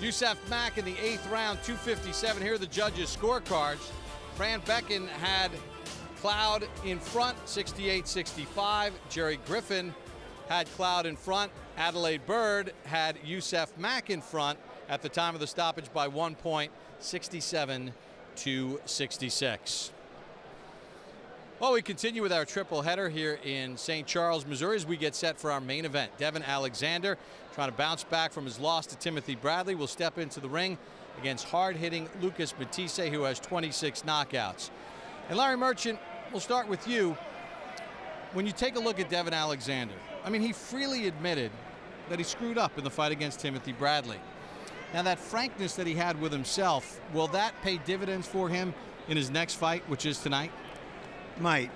Yusef Mack in the eighth round, 257. Here are the judges' scorecards. Fran Becken had Cloud in front, 68-65. Jerry Griffin had Cloud in front. Adelaide Bird had Yusef Mack in front at the time of the stoppage by one point, 67 to 66. Well, we continue with our triple header here in St. Charles, Missouri, as we get set for our main event. Devon Alexander, trying to bounce back from his loss to Timothy Bradley, will step into the ring against hard-hitting Lucas Matthysse, who has 26 knockouts. And Larry Merchant, we'll start with you. When you take a look at Devon Alexander, I mean, he freely admitted that he screwed up in the fight against Timothy Bradley. Now, that frankness that he had with himself, will that pay dividends for him in his next fight, which is tonight? Might.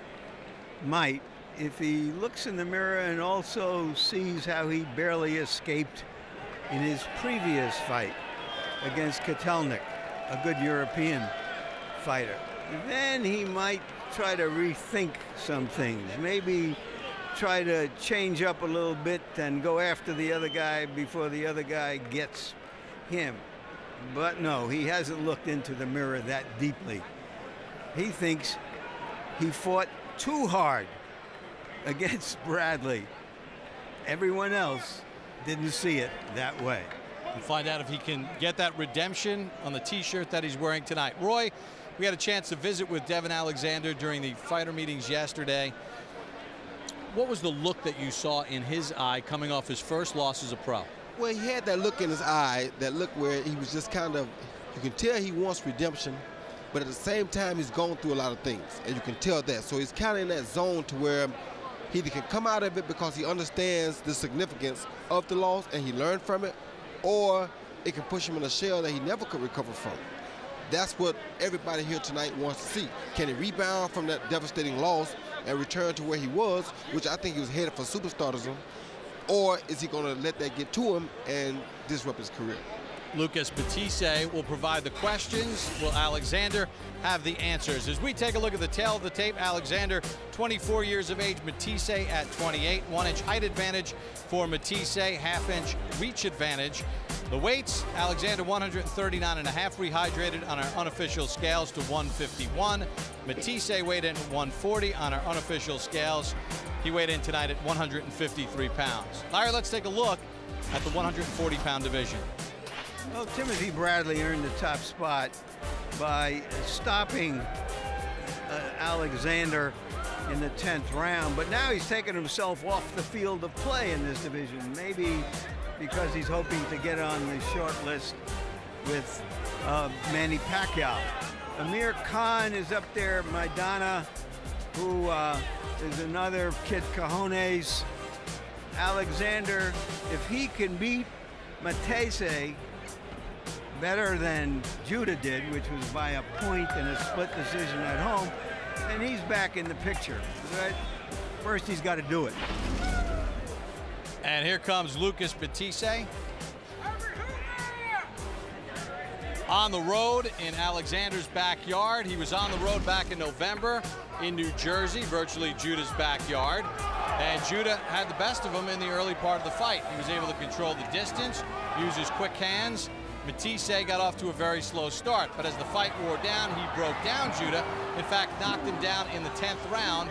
Might. If he looks in the mirror and also sees how he barely escaped in his previous fight against Kotelnik, a good European fighter, then he might try to rethink some things. Maybe try to change up a little bit and go after the other guy before the other guy gets him. But no, he hasn't looked into the mirror that deeply. He thinks he fought too hard against Bradley. Everyone else didn't see it that way. We'll find out if he can get that redemption on the t-shirt that he's wearing tonight. Roy, we had a chance to visit with Devon Alexander during the fighter meetings yesterday. What was the look that you saw in his eye coming off his first loss as a pro? Well, he had that look in his eye, that look where he was just kind of, you can tell he wants redemption, but at the same time, he's going through a lot of things, and you can tell that. So he's kind of in that zone to where he can come out of it because he understands the significance of the loss and he learned from it, or it can push him in a shell that he never could recover from. That's what everybody here tonight wants to see. Can he rebound from that devastating loss and return to where he was, which I think he was headed for superstardom, or is he going to let that get to him and disrupt his career? Lucas Matthysse will provide the questions. Will Alexander have the answers? As we take a look at the tail of the tape, Alexander, 24 years of age, Matthysse at 28. One inch height advantage for Matthysse, half inch reach advantage. The weights, Alexander 139 and a half, rehydrated on our unofficial scales to 151. Matthysse weighed in at 140 on our unofficial scales. He weighed in tonight at 153 pounds. Larry, let's take a look at the 140 pound division. Well, Timothy Bradley earned the top spot by stopping uh, Alexander in the 10th round, but now he's taken himself off the field of play in this division. Maybe because he's hoping to get on the short list with uh, Manny Pacquiao. Amir Khan is up there, Maidana, who uh, is another kid cojones. Alexander, if he can beat Matthysse better than Judah did, which was by a point and a split decision at home, and he's back in the picture. But first, he's got to do it. And here comes Lucas Matthysse. On the road in Alexander's backyard. He was on the road back in November in New Jersey, virtually Judah's backyard. And Judah had the best of him in the early part of the fight. He was able to control the distance, use his quick hands. Matthysse got off to a very slow start, but as the fight wore down, he broke down Judah. In fact, knocked him down in the 10th round,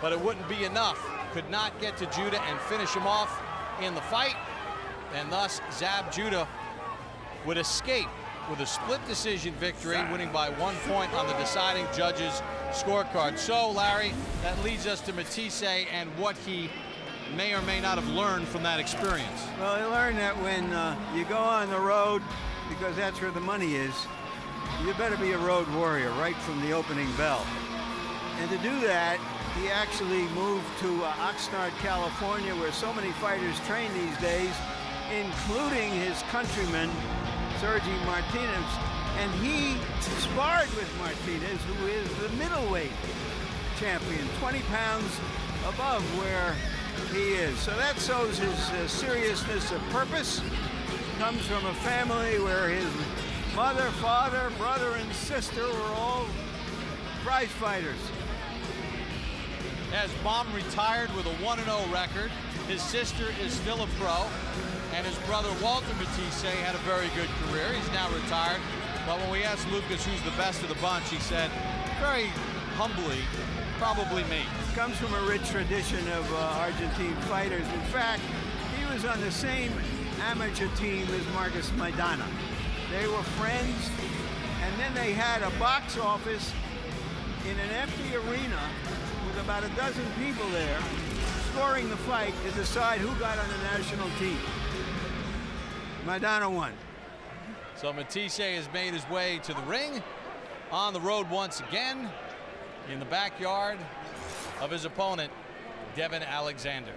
but it wouldn't be enough. Could not get to Judah and finish him off in the fight, and thus Zab Judah would escape with a split decision victory, winning by one point on the deciding judges' scorecard. So, Larry, that leads us to Matthysse and what he may or may not have learned from that experience. Well, he learned that when uh, you go on the road, because that's where the money is, you better be a road warrior right from the opening bell. And to do that, he actually moved to uh, Oxnard, California, where so many fighters train these days, including his countryman, Sergi Martinez. And he sparred with Martinez, who is the middleweight champion, 20 pounds above where he is. So that shows his uh, seriousness of purpose. Comes from a family where his mother, father, brother, and sister were all prize fighters. As mom retired with a 1-0 record, his sister is still a pro, And his brother Walter Matthysse had a very good career. He's now retired. But when we asked Lucas who's the best of the bunch, he said, very humbly, probably me. Comes from a rich tradition of uh, Argentine fighters. In fact, he was on the same amateur team as Marcos Maidana. They were friends, and then they had a box office in an empty arena with about a dozen people there, scoring the fight to decide who got on the national team. Maidana won. So Matthysse has made his way to the ring on the road once again in the backyard of his opponent, Devon Alexander.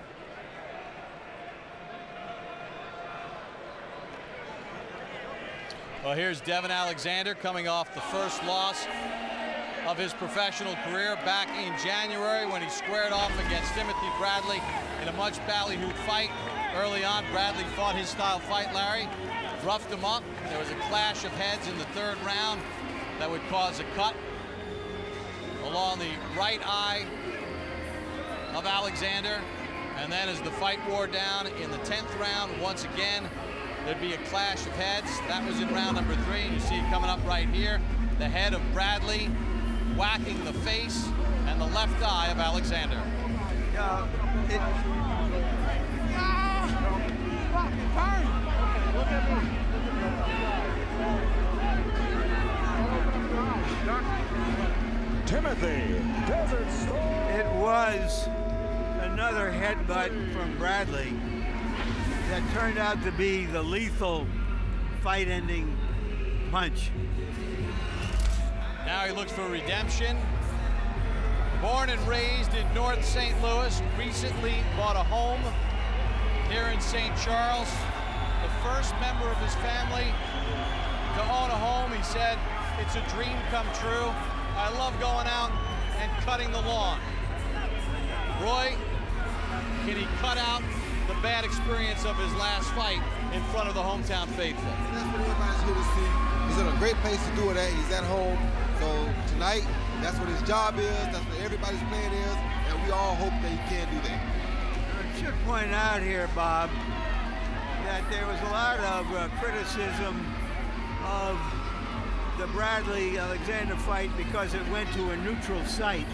Well, here's Devon Alexander coming off the first loss of his professional career back in January when he squared off against Timothy Bradley in a much ballyhooed fight. Early on, Bradley fought his style fight, Larry, roughed him up. There was a clash of heads in the third round that would cause a cut along the right eye of Alexander. And then as the fight wore down in the 10th round, once again, there'd be a clash of heads. That was in round number three. You see it coming up right here. The head of Bradley whacking the face and the left eye of Alexander. Yeah, it, Timothy Desert Storm. It was another headbutt from Bradley that turned out to be the lethal fight-ending punch. Now he looks for redemption. Born and raised in North St. Louis, recently bought a home here in St. Charles. The first member of his family to own a home. He said, it's a dream come true. I love going out and cutting the lawn. Roy, can he cut out the bad experience of his last fight in front of the hometown faithful? And that's what everybody's here to see. He's in a great place to do it at. He's at home. So tonight, that's what his job is. That's what everybody's plan is. And we all hope that he can do that. I should point out here, Bob, that there was a lot of uh, criticism of the Bradley Alexander fight because it went to a neutral site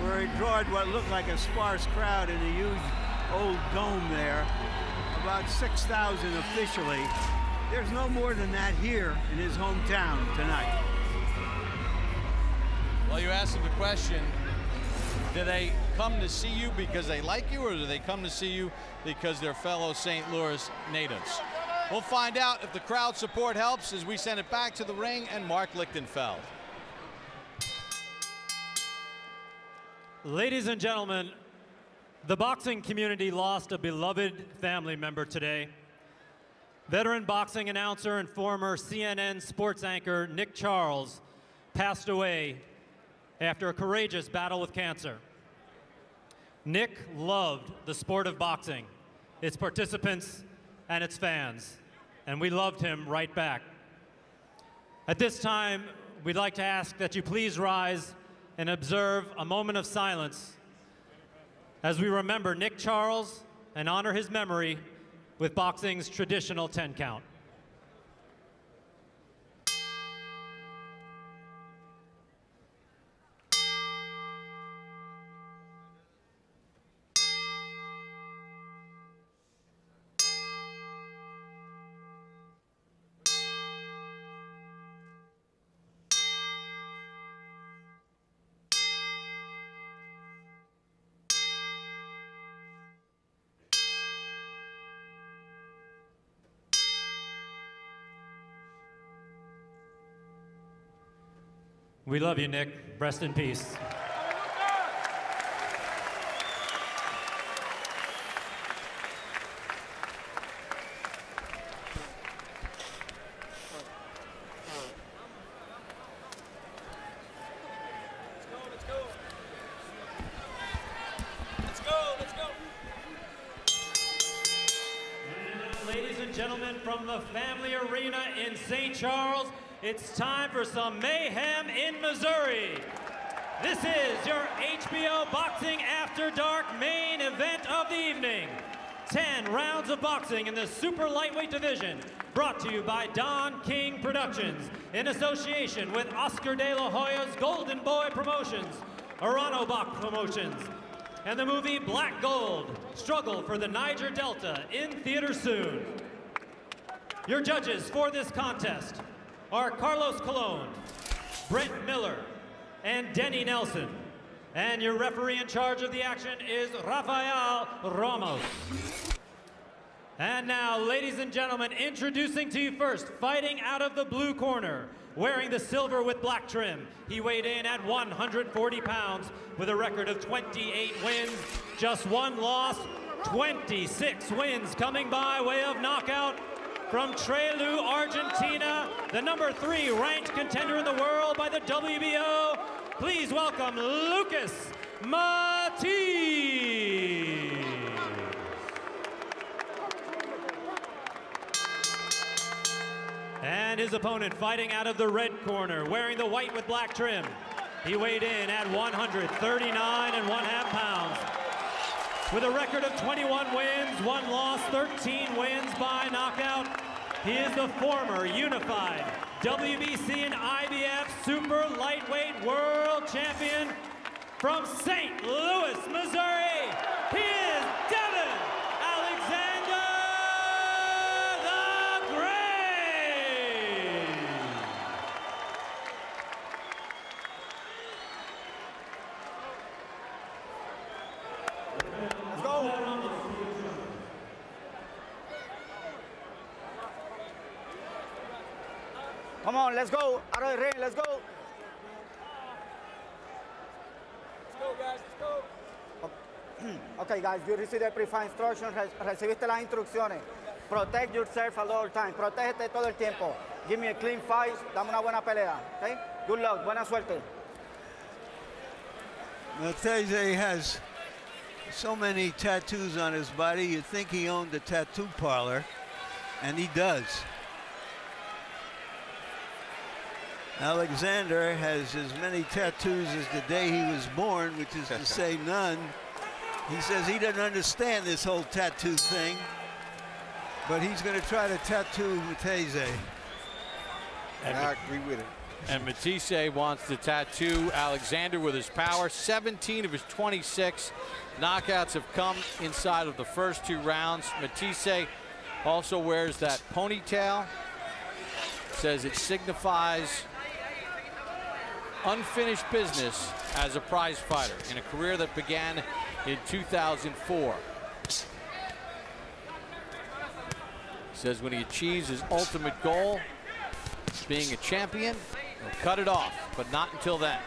where it drawed what looked like a sparse crowd in a huge old dome there, about 6,000 officially. There's no more than that here in his hometown tonight. Well, you asked him the question, do they come to see you because they like you or do they come to see you because they're fellow St. Louis natives? We'll find out if the crowd support helps as we send it back to the ring and Mark Lichtenfeld. Ladies and gentlemen, the boxing community lost a beloved family member today. Veteran boxing announcer and former CNN sports anchor Nick Charles passed away after a courageous battle with cancer. Nick loved the sport of boxing, its participants, and its fans, and we loved him right back. At this time, we'd like to ask that you please rise and observe a moment of silence as we remember Nick Charles and honor his memory with boxing's traditional 10 count. We love you, Nick. Rest in peace. Ladies and gentlemen, from the Family Arena in St. Charles, it's time for some mayhem in Missouri. This is your HBO Boxing After Dark main event of the evening. 10 rounds of boxing in the super lightweight division, brought to you by Don King Productions in association with Oscar de la Hoya's Golden Boy Promotions, Arano Bach Promotions, and the movie Black Gold, Struggle for the Niger Delta, in theater soon. Your judges for this contest are Carlos Colon, Brent Miller, and Denny Nelson. And your referee in charge of the action is Rafael Ramos. And now, ladies and gentlemen, introducing to you first, fighting out of the blue corner, wearing the silver with black trim. He weighed in at 140 pounds with a record of 28 wins, just one loss, 26 wins coming by way of knockout from Trelew, Argentina, the number three ranked contender in the world by the WBO. Please welcome Lucas Matthysse. And his opponent fighting out of the red corner, wearing the white with black trim. He weighed in at 139 and one half pounds. With a record of 21 wins, one loss, 13 wins by knockout, he is the former unified WBC and IBF Super Lightweight World Champion from St. Louis, Missouri. He is Devon Alexander the Great. Let's go. Come on, let's go. Out of the ring, let's go. Let's go, guys, let's go. Okay, guys, you received the pre-fight instructions. Re- recibiste las instrucciones. Protect yourself at all time. Protégete todo el tiempo. Give me a clean fight. Dame una buena pelea. Okay? Good luck. Buena suerte. Matthysse has so many tattoos on his body, you'd think he owned a tattoo parlor, and he does. Alexander has as many tattoos as the day he was born, which is to say none. He says he doesn't understand this whole tattoo thing, but he's going to try to tattoo Matthysse. I agree with him. And Matthysse wants to tattoo Alexander with his power. 17 of his 26 knockouts have come inside of the first two rounds. Matthysse also wears that ponytail. Says it signifies unfinished business as a prize fighter in a career that began in 2004. Says when he achieves his ultimate goal, being a champion, he'll cut it off, but not until then.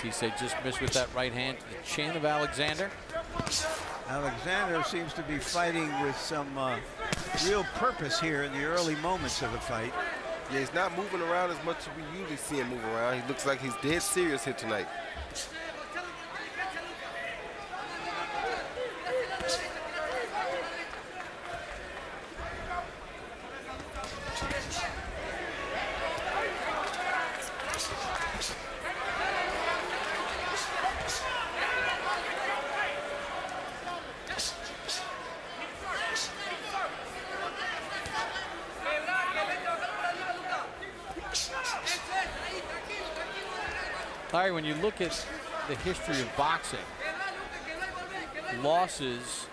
Tise just missed with that right hand to the chin of Alexander. Alexander seems to be fighting with some uh, real purpose here in the early moments of the fight. Yeah, he's not moving around as much as we usually see him move around. He looks like he's dead serious here tonight. Larry, when you look at the history of boxing, losses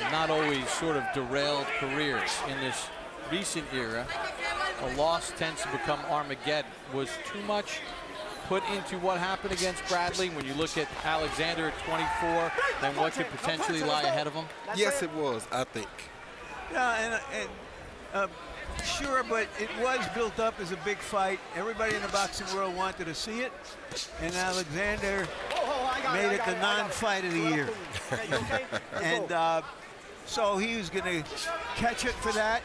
have not always sort of derailed careers. In this recent era, a loss tends to become Armageddon. Was too much put into what happened against Bradley when you look at Alexander at 24 and what could potentially lie ahead of him? Yes, it was, I think. Yeah, and, and uh, sure, but it was built up as a big fight. Everybody in the boxing world wanted to see it, and Alexander made it the non-fight of the year. and uh, so he was going to catch it for that,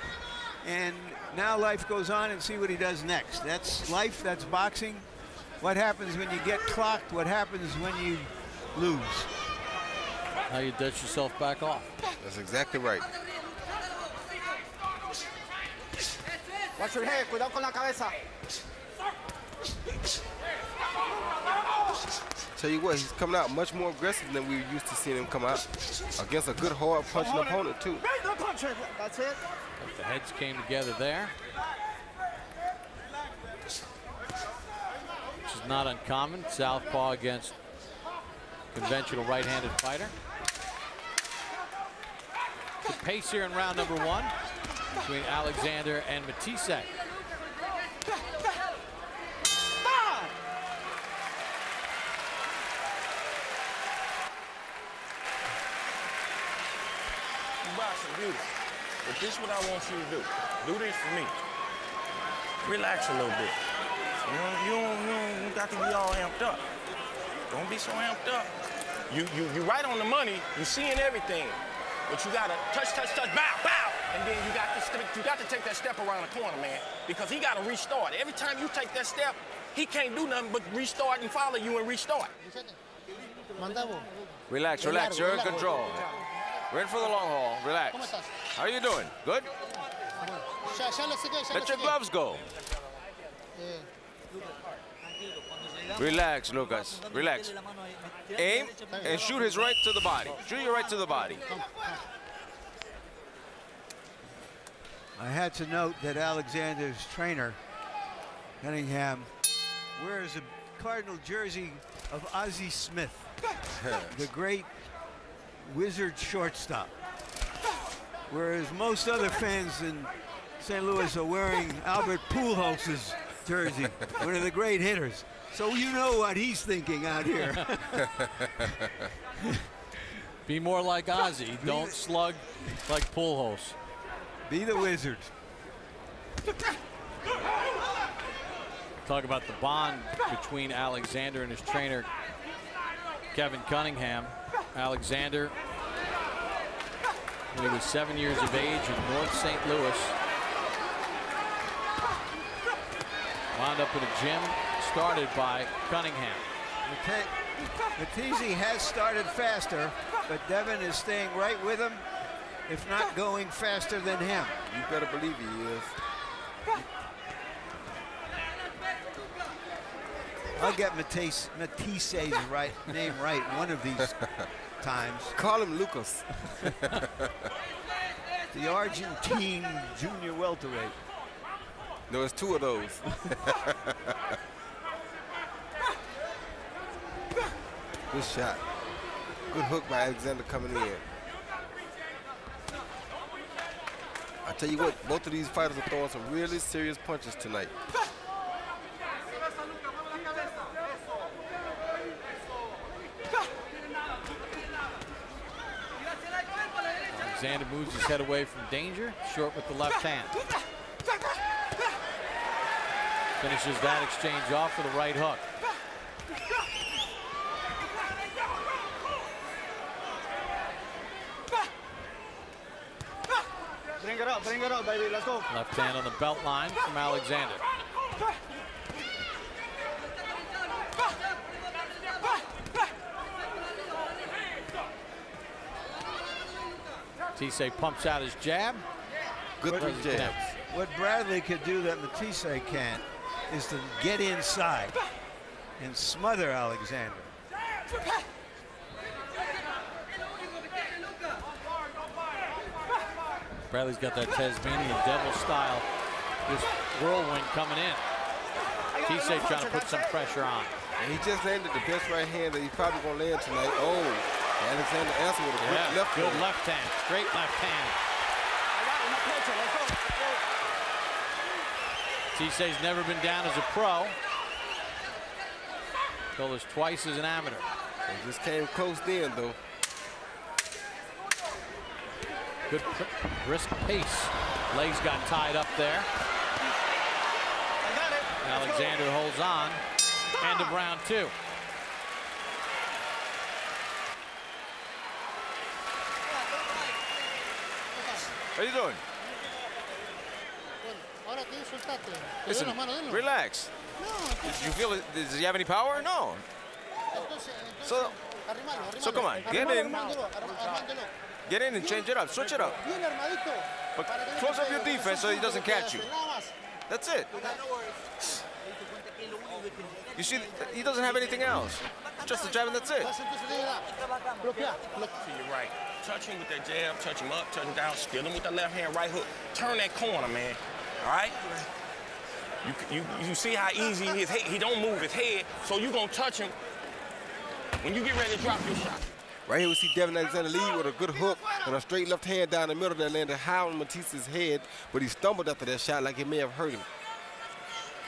and now life goes on and see what he does next. That's life, that's boxing. What happens when you get clocked? What happens when you lose? How you dust yourself back off. That's exactly right. Watch your head. Cuidado con la cabeza. Tell you what, he's coming out much more aggressive than we used to seeing him come out against a good hard punching opponent too. That's it. The heads came together there. Which is not uncommon. Southpaw against conventional right-handed fighter. The pace here in round number one between Alexander and beautiful. But this is what I want you to do. Do this for me. Relax a little bit. You don't, you don't, you don't got to be all amped up. Don't be so amped up. You, you, you right on the money. You seeing everything. But you gotta touch, touch, touch, bow, bow. And then you got to st- you got to take that step around the corner, man. Because he got to restart. Every time you take that step, he can't do nothing but restart and follow you and restart. Relax, relax. You're in control. We're in for the long haul. Relax. How are you doing? Good? Let your gloves go. Relax, Lucas. Relax. Aim and shoot his right to the body. Shoot your right to the body. I had to note that Alexander's trainer, Cunningham, wears a Cardinal jersey of Ozzie Smith, the great wizard shortstop. Whereas most other fans in St. Louis are wearing Albert Pujols' jersey, one of the great hitters. So you know what he's thinking out here. Be more like Ozzie. Don't slug like Pujols. Be the wizard. Talk about the bond between Alexander and his trainer, Kevin Cunningham. Alexander, when he was seven years of age in North St. Louis, wound up in a gym started by Cunningham. Matthysse has started faster, but Devon is staying right with him, if not going faster than him. You better believe he is. I'll get Matisse, Matisse's right name right one of these times. Call him Lucas. The Argentine junior welterweight. There was two of those. Good shot. Good hook by Alexander coming in. Tell you what, both of these fighters are throwing some really serious punches tonight. Alexander moves his head away from danger, short with the left hand. Finishes that exchange off with a right hook. Bring it up, bring it up, baby. Let's go. Left hand on the belt line from Alexander. Tise pumps out his jab. Good jabs. connect. What Bradley could do that Matthysse can't is to get inside and smother Alexander. Bradley's got that Tasmanian devil style. This whirlwind coming in. Tise trying to put some pressure on. And he just landed the best right hand that he's probably going to land tonight. Oh, Alexander answered with a quick Yeah, left good hook. left hand, straight left hand. Tise's never been down as a pro. Told us twice as an amateur. He just came close then, though. Good pr- brisk pace. Legs got tied up there. Alexander holds on. End of round two. How you doing? Ahora tú soltaste. Te Listen, doy las manos de él. relax. No, Did you feel it? Does he have any power? No. entonces, entonces So- arrimalo, arrimalo. so come on, get in. Get in and change it up. Switch it up. But close up your defense so he doesn't catch you. That's it. You see, he doesn't have anything else. Just a jab and that's it. Bloquea. To your right. Touch him with that jab, touch him up, touch him down, steal him with the left hand, right hook. Turn that corner, man. All right? You, you, you see how easy his head, he don't move his head, so you're gonna touch him when you get ready to drop your shot. Right here we see Devon Alexander lead with a good hook and a straight left hand down the middle that landed high on Matthysse's head, but he stumbled after that shot like it may have hurt him.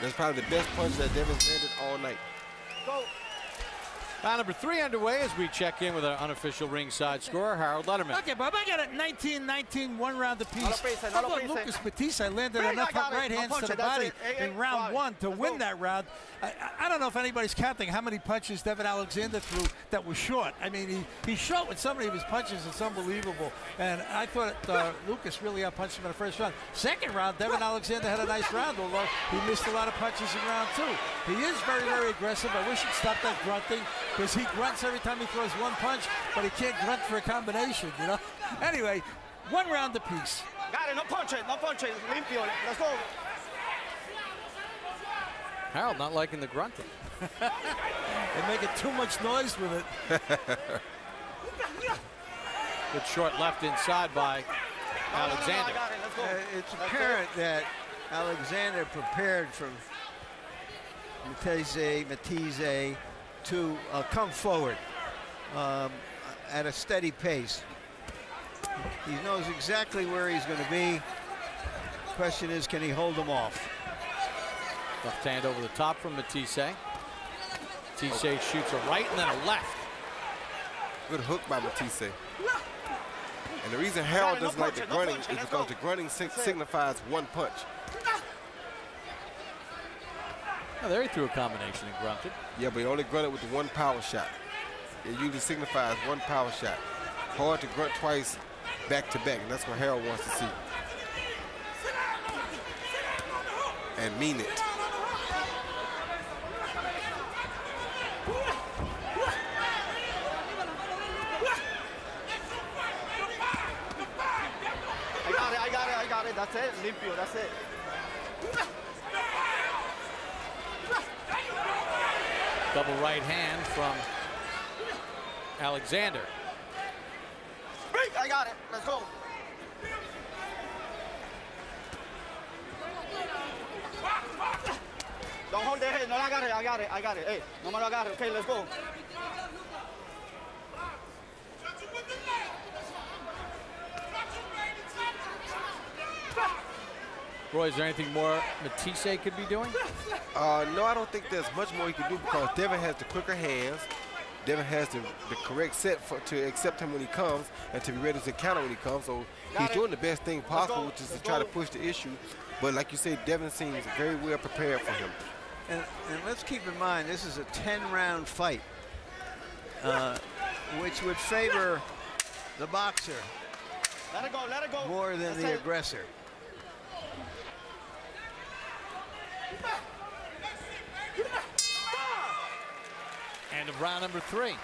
That's probably the best punch that Devon's landed all night. Round number three underway as we check in with our unofficial ringside scorer, Harold Lederman. Okay, Bob, I got it 19-19, one round apiece. No pise, How about pise. Lucas Matthysse landed Big, enough I got it. right hands to punch the body it. Hey, in round five. one to Let's win go. that round. I, I- I don't know if anybody's counting how many punches Devon Alexander threw that were short. I mean, he, he shot with so many of his punches. It's unbelievable. And I thought uh, Lucas really outpunched him in the first round. Second round, Devon Alexander had a nice round, although he missed a lot of punches in round two. He is very, very aggressive. I wish he'd stop that grunting because he grunts every time he throws one punch, but he can't grunt for a combination, you know? Anyway, one round apiece. Got it, no punch it, no punch it. Limpio. Let's go. Harold not liking the grunting. They're making too much noise with it. Good short left inside by Alexander. I got it. Uh, it's Let's apparent that Alexander prepared from Matthysse, Matthysse to uh, come forward um, at a steady pace. He knows exactly where he's going to be. Question is, can he hold him off? Left hand over the top from Matthysse. Matthysse shoots a right and then a left. Good hook by Matthysse. And the reason Harold doesn't like the it, no grunting punch it, is let's because the grunting sig- signifies one punch. Oh, there he threw a combination and grunted. Yeah, but he only grunted with the one power shot. It usually signifies one power shot. Hard to grunt twice back to back, and that's what Harold wants to see. And mean it. I got it, I got it, I got it. That's it. Limpio, that's it. Double right hand from Alexander. I got it. Let's go. Don't hold the head. No, I got it. I got it. I got it. Hey, no me lo agarre. Okay, let's go. Roy, is there anything more Matthysse could be doing? Uh, no, I don't think there's much more he can do because Devon has the quicker hands. Devon has the, the correct set for, to accept him when he comes and to be ready to counter when he comes. So Got he's it. doing the best thing possible, which is to Let's try to push the issue. But like you said, Devon seems very well prepared for him. And, and let's keep in mind, this is a 10-round fight, uh, which would favor the boxer Let it go. Let it go. more than That's the it. aggressor. End of round number three.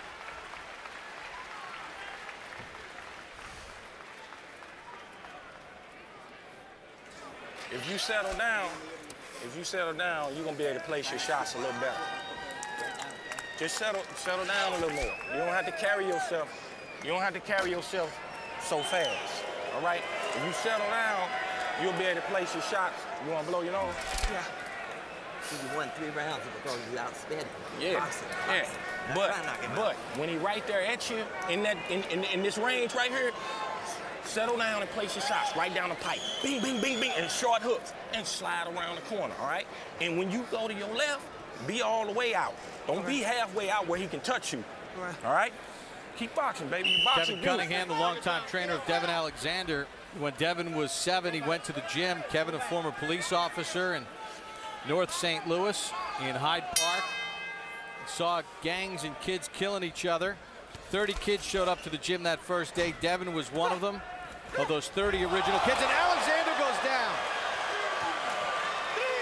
If you settle down, if you settle down, you're gonna be able to place your shots a little better. Just settle, settle down a little more. You don't have to carry yourself. You don't have to carry yourself so fast. All right? If you settle down, you'll be able to place your shots. You wanna blow your nose? Yeah. You won three rounds because you outspent him. Yeah, Boxing, yeah. boxing. But try and knock him but when he right there at you in that in, in, in this range right here, settle down and place your shots right down the pipe. Bing, bing, bing, bing, and short hooks and slide around the corner. All right. And when you go to your left, be all the way out. Don't be halfway out where he can touch you. All right. Keep boxing, baby. You boxing. Kevin Cunningham, the longtime trainer of Devon Alexander. When Devon was seven, he went to the gym. Kevin, a former police officer in North St. Louis in Hyde Park. Saw gangs and kids killing each other. 30 kids showed up to the gym that first day. Devon was one of them, of those 30 original kids. And Alexander goes down.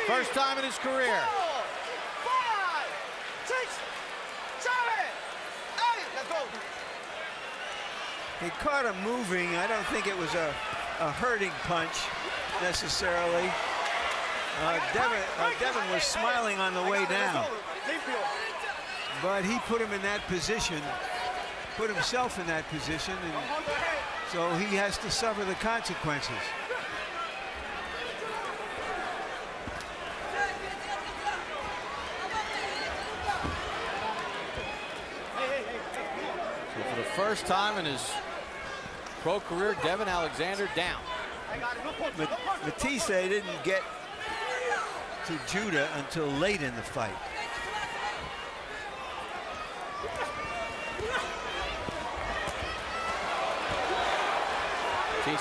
First time in his career. Four, five, six, seven, eight. Let's go. He caught him moving. I don't think it was a, a hurting punch necessarily. Uh, Devon, uh, Devon was smiling on the way down. But he put him in that position, put himself in that position, and so he has to suffer the consequences. So for the first time in his pro career, Devon Alexander down. Matthysse didn't get to Judah until late in the fight.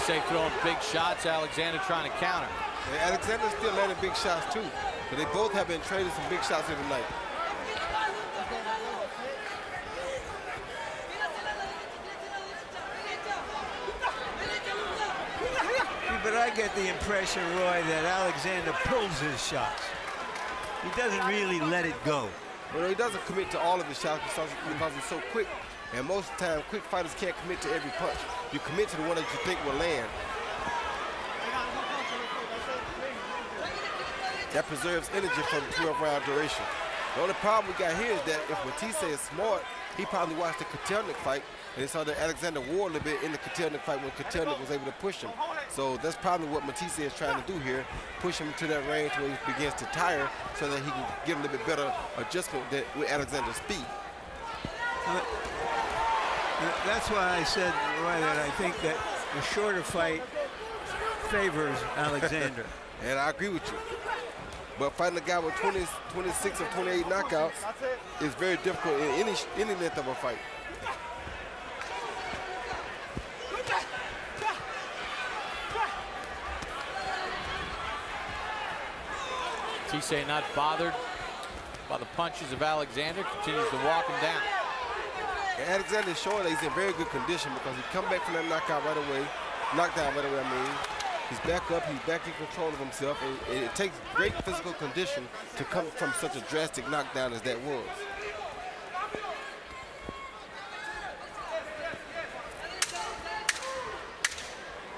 Matthysse throwing big shots, Alexander trying to counter. And Alexander's still landing big shots too. But they both have been trading some big shots every night. Get the impression, Roy, that Alexander pulls his shots. He doesn't really let it go. Well, he doesn't commit to all of his shots because, he's so quick. And most of the time, quick fighters can't commit to every punch. You commit to the one that you think will land. That preserves energy for the 12 round duration. The only problem we got here is that if Matthysse is smart, he probably watched the Kotelnik fight and he saw that Alexander wore a little bit in the Kotelnik fight when Kotelnik was able to push him. So that's probably what Matthysse is trying to do here, push him to that range where he begins to tire so that he can get a little bit better adjustment with Alexander's speed. Uh, that's why I said, Roy, that I think that the shorter fight favors Alexander. and I agree with you. But fighting a guy with 20, 26 or 28 knockouts is very difficult in any any length of a fight. Tisse not bothered by the punches of Alexander, continues to walk him down. And Alexander's showing that he's in very good condition because he come back from that knockout right away, knockdown right away, I mean. He's back up, he's back in control of himself, and it takes great physical condition to come from such a drastic knockdown as that was.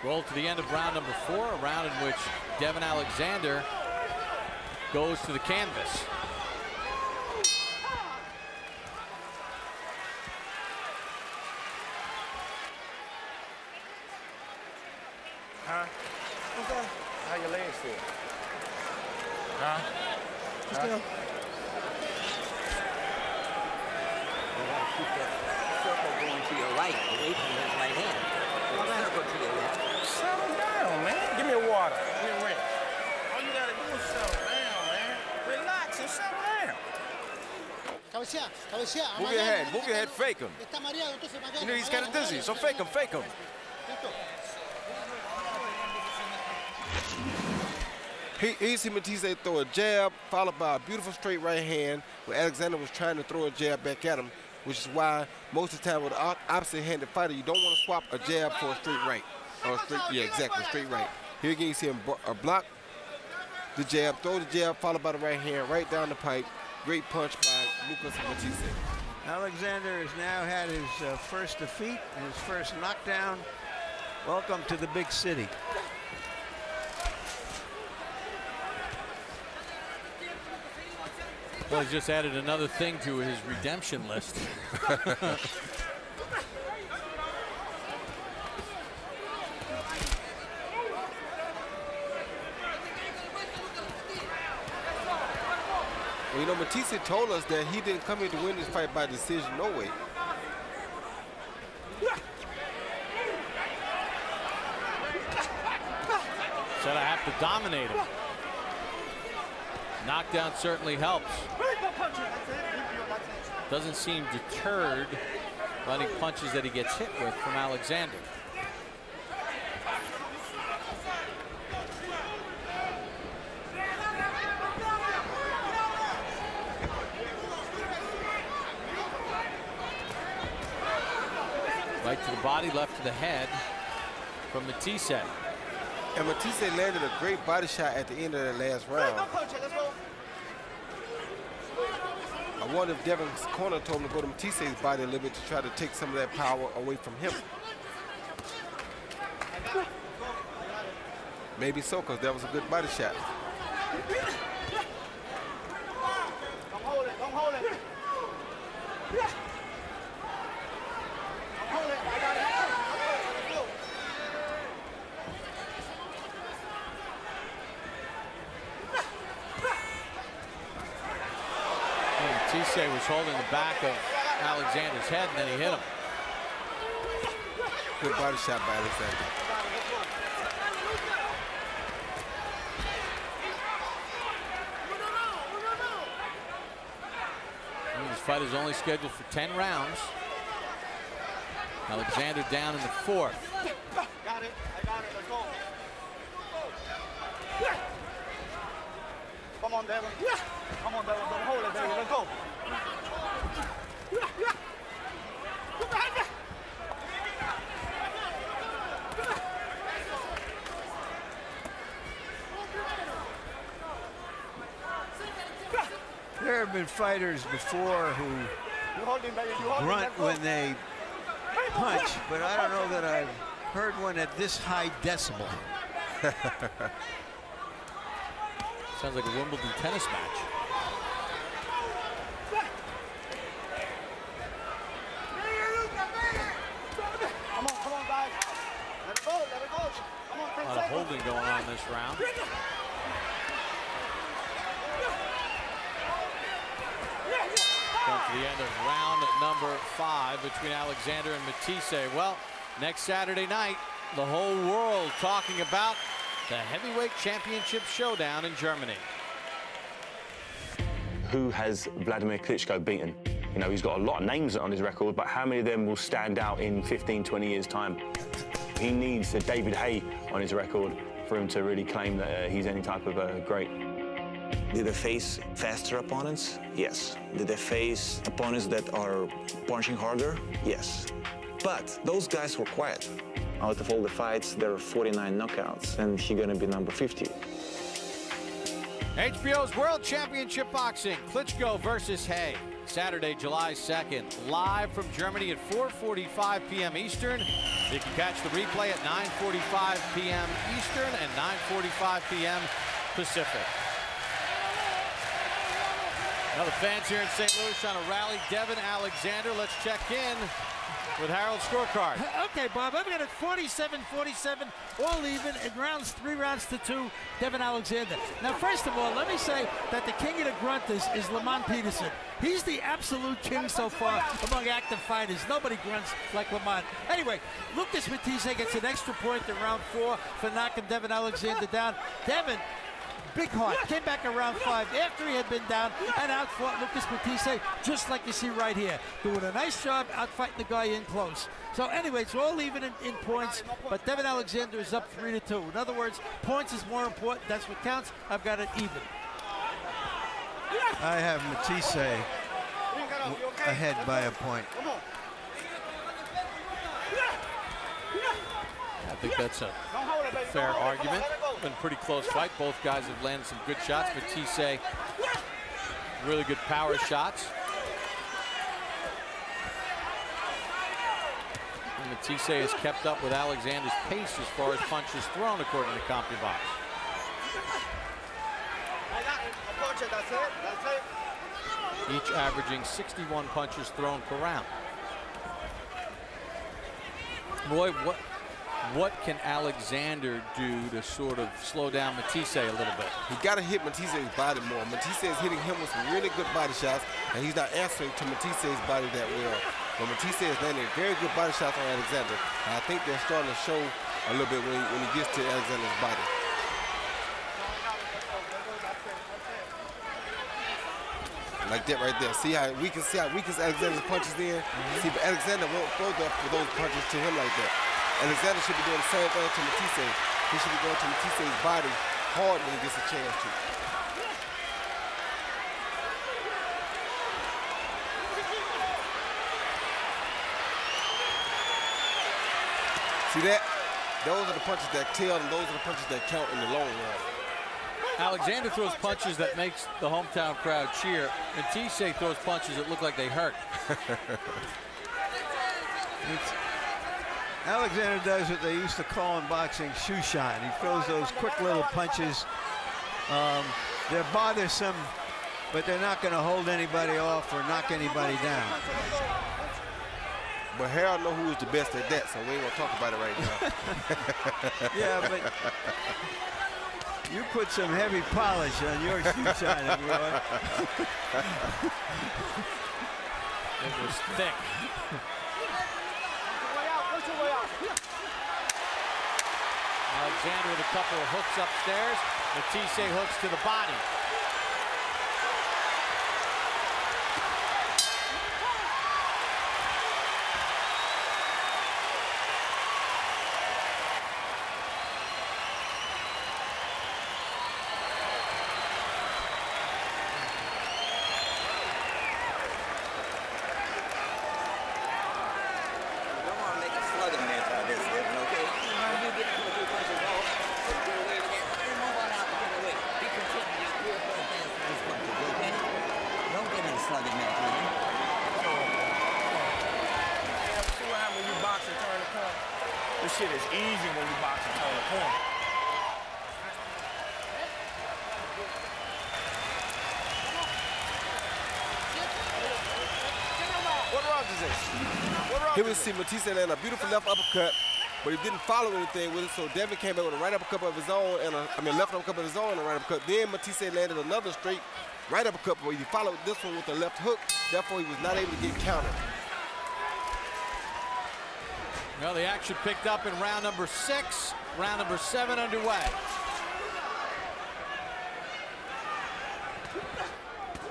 Roll to the end of round number four, a round in which Devin Alexander goes to the canvas. Huh? Okay. How your legs feel? Huh? Just huh? uh, you gotta keep that circle going to your right, away from his right hand. The circle to your left. Settle down, man. Give me a water. Give me a ring. All you gotta do is settle down, man. Relax and settle down. Cabecea, cabecea. Move your head, move your head, fake him. Está mareado, entonces mareado. You know he's kind of dizzy, so fake him, fake him. He, he see Matthysse throw a jab, followed by a beautiful straight right hand, where Alexander was trying to throw a jab back at him, which is why most of the time with an opposite-handed fighter, you don't want to swap a jab for a straight right. Or a straight, yeah, exactly, straight right. Here again, you see him uh, block the jab, throw the jab, followed by the right hand, right down the pipe. Great punch by Lucas Matthysse. Alexander has now had his uh, first defeat and his first knockdown. Welcome to the big city. Well, he's just added another thing to his redemption list. You know, Matthysse told us that he didn't come here to win this fight by decision, no way. Said I have to dominate him. Knockdown certainly helps. Doesn't seem deterred by any punches that he gets hit with from Alexander. Body, left to the head from Matthysse. And Matthysse landed a great body shot at the end of the last round. I wonder if Devon's corner told him to go to Matthysse's body a little bit to try to take some of that power away from him. Maybe so, because that was a good body shot. Don't hold it, don't hold Matthysse was holding the back of Alexander's head, and then he hit him. Good body shot by Alexander. This fight is only scheduled for 10 rounds. Alexander down in the fourth. Got it. I got it. Let's go. Come on, Devon. Come on, Devon. Don't hold it, baby. Let's go. There have been fighters before who hold him, baby. You hold him. grunt when they punch, but I don't know that I've heard one at this high decibel. Sounds like a Wimbledon tennis match. Come on, come on, guys. Let it go. Let it go. Come on, A lot of holding going on this round. Come to the end of round number five between Alexander and Matthysse. Well, next Saturday night, the whole world talking about the heavyweight championship showdown in Germany. Who has Vladimir Klitschko beaten? You know, he's got a lot of names on his record, but how many of them will stand out in 15, 20 years' time? He needs a David Haye on his record for him to really claim that uh, he's any type of a great. Did they face faster opponents? Yes. Did they face opponents that are punching harder? Yes. But those guys were quiet. Out of all the fights, there are 49 knockouts, and he's gonna be number 50. HBO's World Championship Boxing, Klitschko versus Haye. Saturday, July 2nd, live from Germany at 4.45 p.m. Eastern. You can catch the replay at 9.45 p.m. Eastern and 9.45 p.m. Pacific. Now the fans here in St. Louis trying to rally Devon Alexander. Let's check in with Harold's scorecard. Okay, Bob, I've got it 47 47, all even in rounds, three rounds to two, Devon Alexander. Now, first of all, let me say that the king of the grunters is Lamont Peterson. He's the absolute king so far among active fighters. Nobody grunts like Lamont. Anyway, Lucas Matthysse gets an extra point in round four for knocking Devon Alexander down. Devon Big heart. Came back around five after he had been down and outfought Lucas Matthysse, just like you see right here. Doing a nice job outfighting the guy in close. So anyway, it's all even in, in points, but Devon Alexander is up three to two. In other words, points is more important. That's what counts. I've got it even. I have Matthysse ahead by a point. I think that's a fair argument. Been pretty close fight. Both guys have landed some good shots. Matthysse, really good power shots. And Matthysse has kept up with Alexander's pace as far as punches thrown, according to CompuBox. Each averaging 61 punches thrown per round. Boy, what what can Alexander do to sort of slow down Matthysse a little bit? He got to hit Matthysse's body more. Matthysse is hitting him with some really good body shots, and he's not answering to Matthysse's body that well. But Matthysse is landing very good body shots on Alexander. And I think they're starting to show a little bit when he, when he gets to Alexander's body. Like that right there. See how we can see how weak Alexander's punches in. See, but Alexander won't throw for those punches to him like that. Alexander should be doing the same thing to Matthysse. He should be going to Matthysse's body hard when he gets a chance to. See that? Those are the punches that tell, and those are the punches that count in the long run. Alexander throws punches that makes the hometown crowd cheer. Matthysse throws punches that look like they hurt. Alexander does what they used to call in boxing shoe shine. He throws those quick little punches. Um, they're bothersome, but they're not going to hold anybody off or knock anybody down. But Harold know who is the best at that, so we ain't gonna talk about it right now. yeah, but You put some heavy polish on your shoe shine, Roy. it was thick. Alexander with a couple of hooks upstairs. Matthysse hooks to the body. Don't want to make a slugging match out of this, Devon, okay? You know, you get two or three punches off, and get away with it. Then move on out and get away. Be content with your three or four fast these punches, okay? Don't get in a slugging match with him. See what happens when you box and turn the corner? This shit is easy when you box and turn the corner. What round is this? What round Here we see Matthysse land a beautiful left uppercut, but he didn't follow anything with it, so Devon came back with a right uppercut of his own, and a, I mean left uppercut of his own and a right uppercut. Then Matthysse landed another straight right uppercut, but he followed this one with a left hook, therefore he was not able to get countered. Well, the action picked up in round number six. Round number seven underway.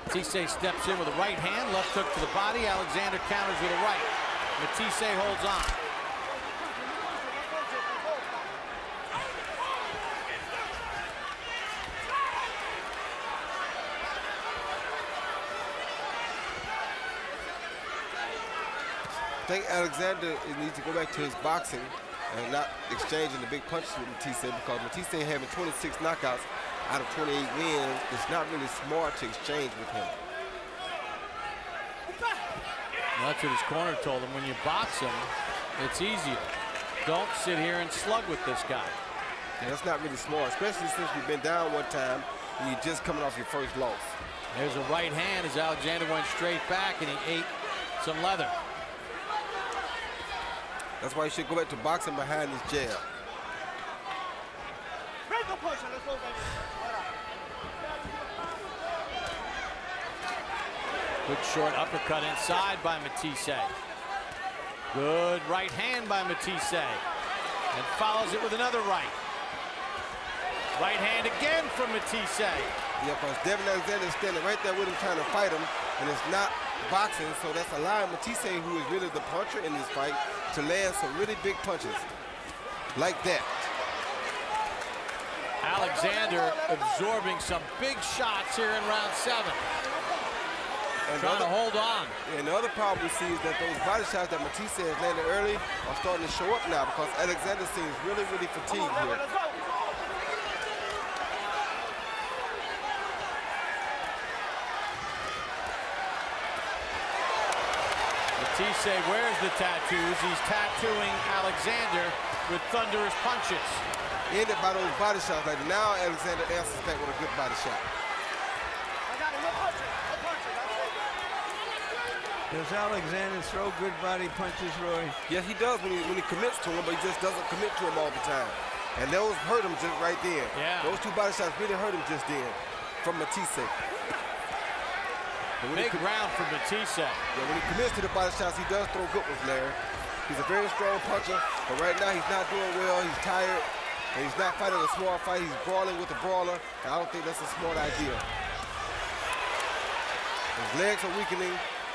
Matthysse steps in with a right hand, left hook to the body. Alexander counters with a right. Matthysse holds on. I think Alexander needs to go back to his boxing and not exchanging the big punches with Matthysse because Matthysse having 26 knockouts out of 28 wins, it's not really smart to exchange with him. Well, that's what his corner told him. When you box him, it's easier. Don't sit here and slug with this guy. Yeah, that's not really smart, especially since you've been down one time and you're just coming off your first loss. There's a right hand as Alexander went straight back and he ate some leather. That's why you should go back to boxing behind his jab. Good short uppercut inside by Matthysse. Good right hand by Matthysse. And follows it with another right. Right hand again from Matthysse. Yeah, because Devon Alexander is standing right there with him trying to fight him, and it's not boxing, so that's allowing Matthysse, who is really the puncher in this fight, to land some really big punches like that. Alexander absorbing some big shots here in round seven. And Trying the to hold on. And the other problem we see is that those body shots that Matthysse has landed early are starting to show up now because Alexander seems really, really fatigued here. Matthysse wears the tattoos. He's tattooing Alexander with thunderous punches. Ended by those body shots. Like now Alexander answers back with a good body shot. Does Alexander throw good body punches, Roy? Yes, he does when he, when he commits to him, but he just doesn't commit to him all the time. And those hurt him just right then. Yeah. Those two body shots really hurt him just then from Matthysse. But when he Big com- round for Matthysse. Yeah, when he commits to the body shots, he does throw good ones, Larry. He's a very strong puncher, but right now he's not doing well. He's tired, and he's not fighting a smart fight. He's brawling with a brawler, and I don't think that's a smart idea. His legs are weakening.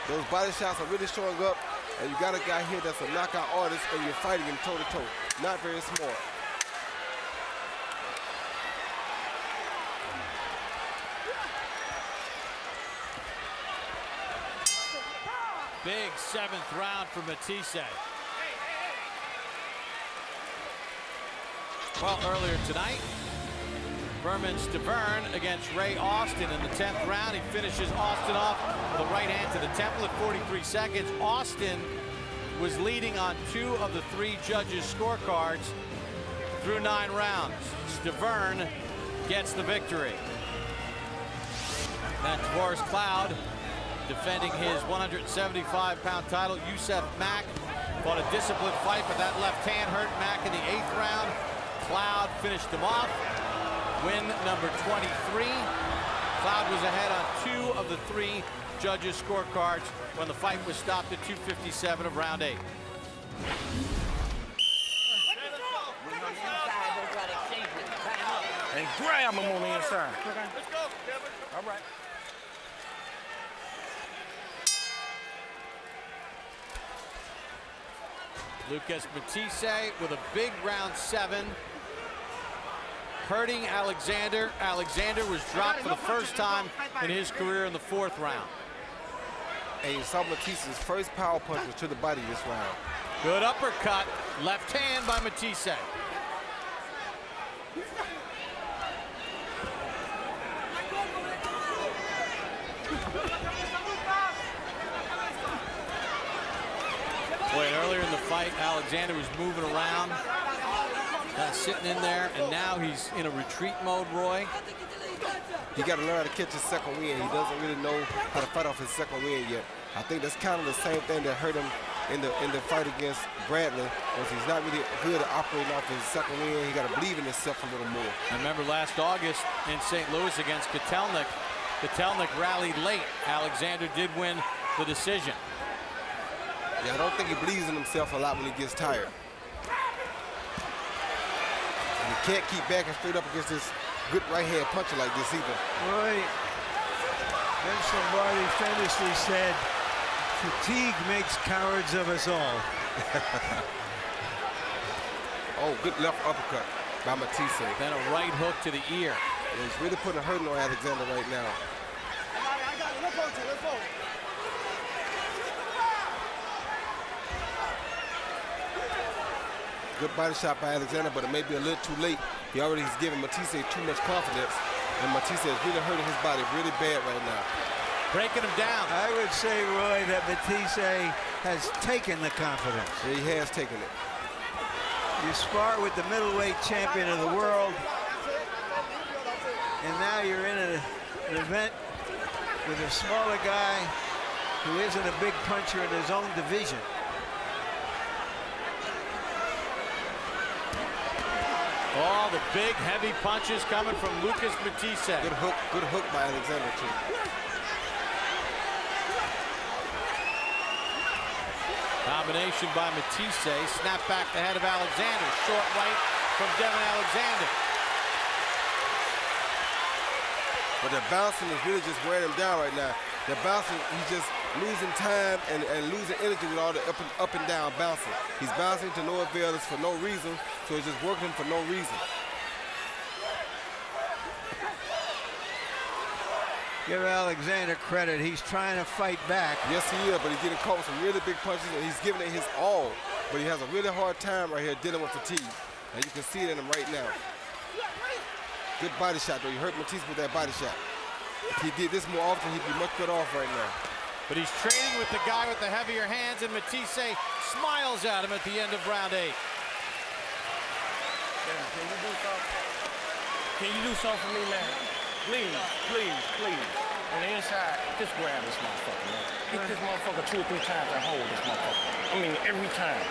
Those body shots are really showing up, and you got a guy here that's a knockout artist, and you're fighting him toe-to-toe. Not very smart. Big seventh round for Matthysse. Well, earlier tonight, Bermane Stiverne against Ray Austin in the 10th round. He finishes Austin off with a right hand to the temple at 43 seconds. Austin was leading on two of the three judges' scorecards through nine rounds. Stavern gets the victory. That's Boris Cloud defending his 175-pound title. Yusef Mack fought a disciplined fight, but that left hand hurt Mack in the eighth round. Cloud finished him off. Win number 23. Cloud was ahead on two of the three judges' scorecards when the fight was stopped at 257 of round eight. And grab him on the inside. Let's go, Kevin. All right. Lucas Matthysse with a big round seven. Hurting Alexander. Alexander was dropped for the first time in his career in the fourth round. And you saw Matthysse's first power punch was to the body this round. Good uppercut. Left hand by Matthysse. Boy, earlier in the fight, Alexander was moving around, of sitting in there, and now he's in a retreat mode, Roy. He got to learn how to catch his second wind. He doesn't really know how to fight off his second wind yet. I think that's kind of the same thing that hurt him in the in the fight against Bradley, was he's not really good at operating off his second win. He got to believe in himself a little more. I remember last August in St. Louis against Kotelnik, Kotelnik rallied late. Alexander did win the decision. Yeah, I don't think he believes in himself a lot when he gets tired. And he can't keep backing straight up against this good right hand puncher like this either. Roy, Vince Lombardi famously said, fatigue makes cowards of us all. oh, good left uppercut by Matthysse. Then a right hook to the ear. Yeah, he's really putting a hurting on Alexander right now. Good body shot by Alexander, but it may be a little too late. He already has given Matthysse too much confidence, and Matthysse is really hurting his body really bad right now. Breaking him down. I would say, Roy, that Matthysse has taken the confidence. Yeah, he has taken it. You spar with the middleweight champion of the world, and now you're in a, an event with a smaller guy who isn't a big puncher in his own division. All the big, heavy punches coming from Lucas Matthysse. Good hook, good hook by Alexander, too. Combination by Matthysse. Snap back the head of Alexander. Short right from Devon Alexander. But the bouncing is really just wearing him down right now. The bouncing, he's just losing time and, and losing energy with all the up and, up and down bouncing. He's bouncing to no avail for no reason, so he's just working him for no reason. Give Alexander credit. He's trying to fight back. Yes, he is, but he's getting caught with some really big punches, and he's giving it his all. But he has a really hard time right here dealing with fatigue. And you can see it in him right now. Good body shot, though. He hurt Matthysse with that body shot. If he did this more often, he'd be much better off right now. But he's trading with the guy with the heavier hands, and Matthysse smiles at him at the end of round eight. Can you do something? Can you do something for me, man? Please, please, please. On the inside, just grab this motherfucker, man. Hit this motherfucker two or three times and hold this motherfucker. I mean, every time.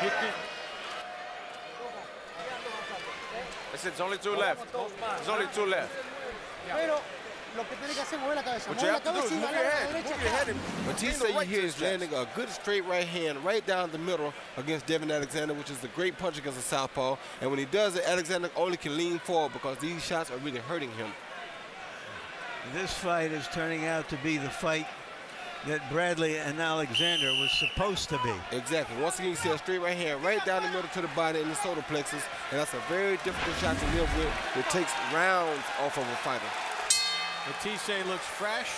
Hit this. It's only two left. There's only two left. Pero lo que tiene que hacer es mover la cabeza. What Mueve you la have to do is cabeza y move your head. derecha Move your head acá. and Matthysse, lean you hear, is landing a good straight right hand right down the middle against Devon Alexander, which is a great punch against a southpaw. And when he does it, Alexander only can lean forward because these shots are really hurting him. This fight is turning out to be the fight that Bradley and Alexander was supposed to be. Exactly. Once again, you see a straight right hand right down the middle to the body in the solar plexus, and that's a very difficult shot to live with. It takes rounds off of a fighter. Matthysse looks fresh.